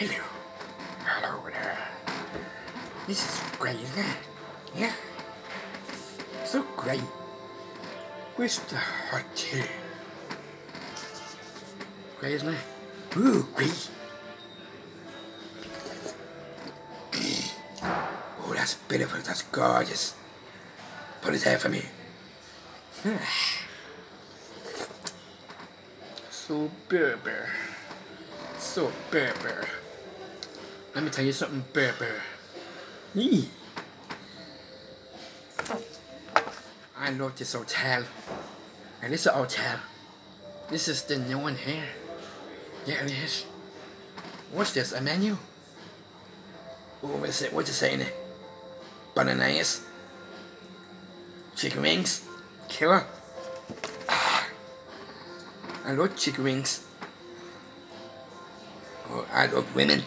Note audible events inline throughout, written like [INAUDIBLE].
Hello. Hello there. This is great, isn't it? Yeah. So great. Where's the hot tea? Great, isn't it? Ooh, great. Oh, that's beautiful. That's gorgeous. Put it there for me. [SIGHS] so bear bear. So bear bear. Let me tell you something, bear. Yee. I love this hotel. And this hotel. This is the new one here. Yeah, it is. What's this? A menu? Oh, what's it? What's it saying? Bananas? Chicken wings? Killer? Ah. I love chicken wings. Oh, I love women.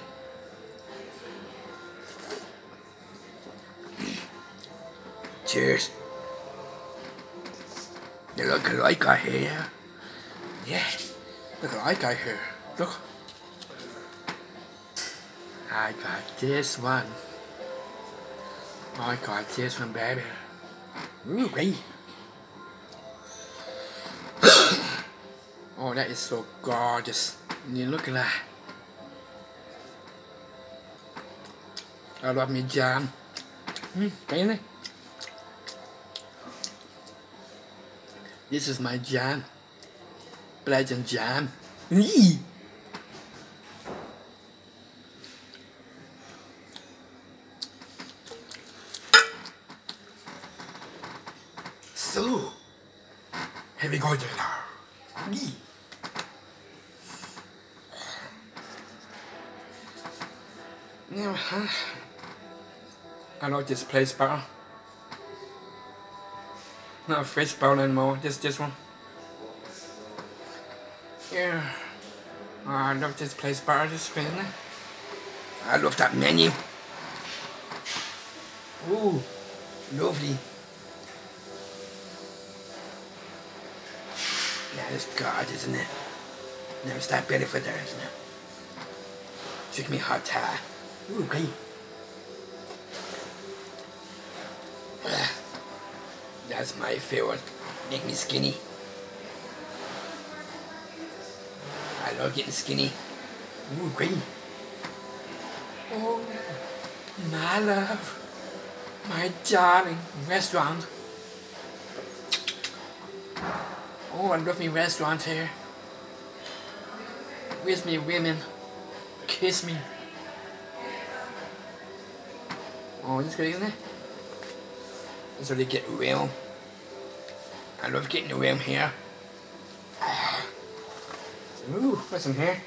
Cheers. You look like I here. Yeah. Look like I here. Look. I got this one. I got this one, baby. Ooh, [COUGHS] great. oh, that is so gorgeous. You look at that. I love me jam. Hmm, can you This is my jam. Legend jam. Eee. So, here we go there. Eee. Yeah? I like this place better. Not a bowl anymore, just this one. Yeah. Oh, I love this place better, this spinning. I love that menu. Ooh, lovely. Yeah, it's God, isn't it? Never stop beautiful there, isn't it? Took me hot tie. Ooh, great. That's my favorite. Make me skinny. I love getting skinny. Ooh, great. Oh, my love. My darling restaurant. Oh, I love me restaurant here. With me women. Kiss me. Oh, this good, isn't it? It's really getting real. I love getting around here. [SIGHS] Ooh, what's in here?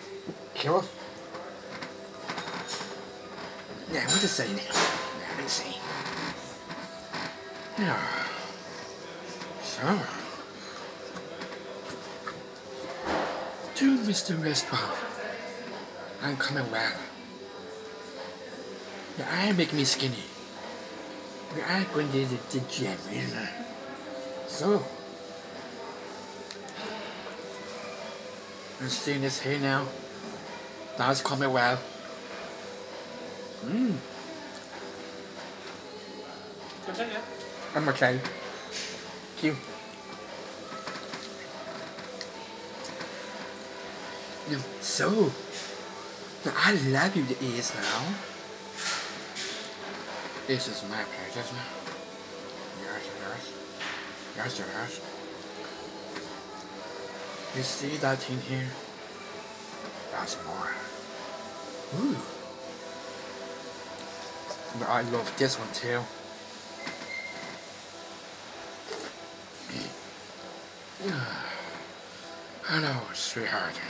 Kill. Yeah, what's it say now? Let me see. Yeah. So. To [SIGHS] Mr. Restaurant. I'm coming well. Your eye make me skinny. Your eye going to the, the gym, isn't it? So. I'm seeing this here now. Now it's coming well. Mmm. I'm okay. Cute. No, so, now I love you the ears now. This is my place, isn't it? Yes, yes. Yes, yes. You see that in here? That's more. Ooh. I love this one too. [SIGHS] Hello, sweetheart.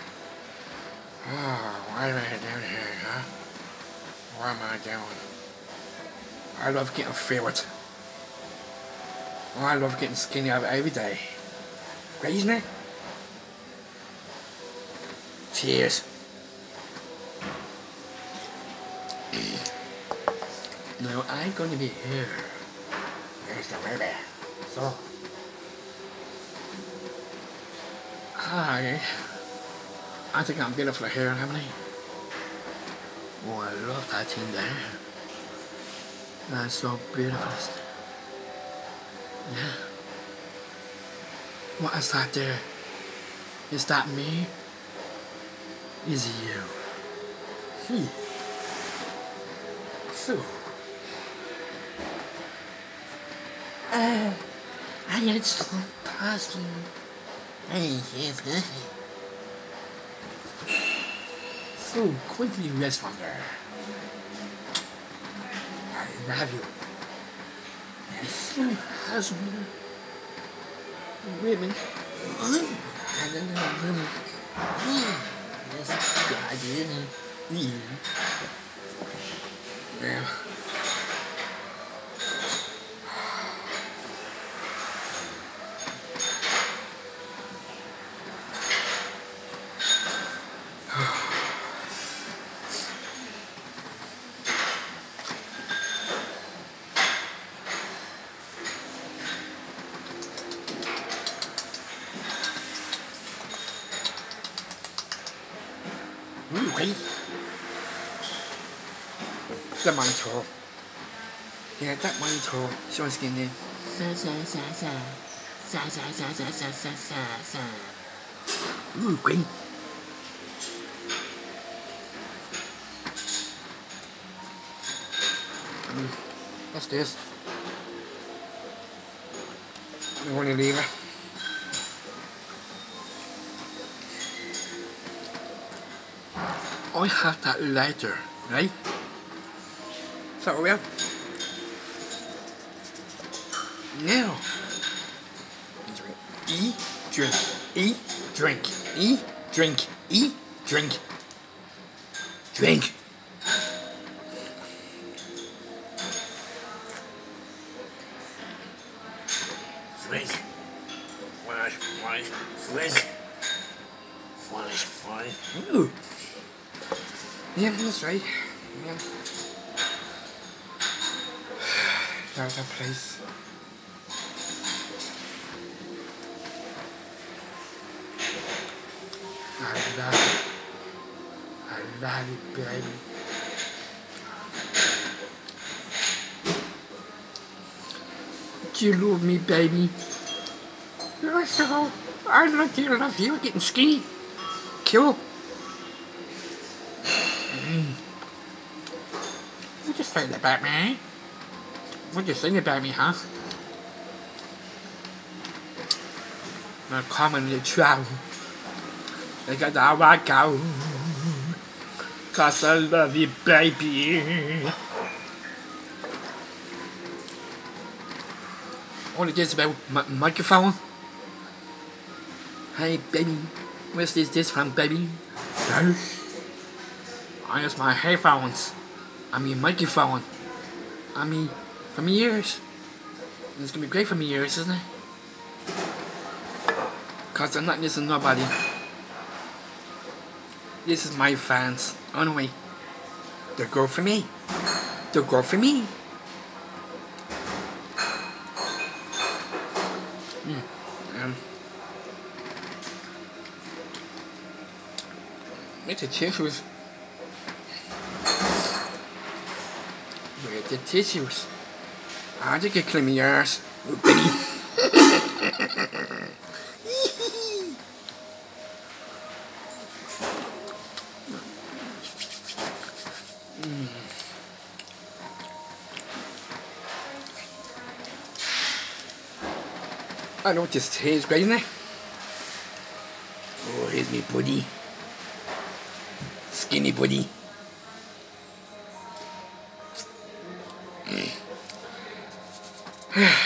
Oh, why am I down here, huh? What am I doing? I love getting. Oh, I love getting skinny every day. It? Cheers. now I'm to be here. There's the baby. So. Hi. I think I'm beautiful here, haven't I? Oh, I love that thing there. That's so beautiful. Yeah. What is that there? Is that me? Is you? Hmm. So. Uh, I am so thirsty. Hey, yes, yes. So quickly there. I love you. And so handsome women. I don't know women. Yes, God, yeah. Yeah. Oui. Sa sa sa sa sa sa sa. Ooh, green. Mm. What's this? You want to leave it? I have that later, right? So well. Now. E drink. E drink. E drink. E drink. Drink. Drink. Why? Why? Drink. Why? Why? Ooh. Yeah, that's right. Yeah. [SIGHS] There's that place. I love it. I love it, baby. Do you love me, baby? You're so. I love you, love you. Getting skinny. Cool. What you saying about me? What you saying about me, huh? I'm commonly travel. Like a dog I go. Cause I love you, baby. What is about my microphone? Hey, baby. Where's this, this from, baby? No. I use my hair headphones. I mean microphone. I mean, for me years. It's gonna be great for me years, isn't it? Cause I'm not missing nobody. This is my fans. Anyway, they're good for me. They're good for me. Mm. Um, it's a tissues. The tissues? How'd you get clean your ass? I know this tastes great, isn't it? Oh, here's me buddy. Skinny buddy. Mm.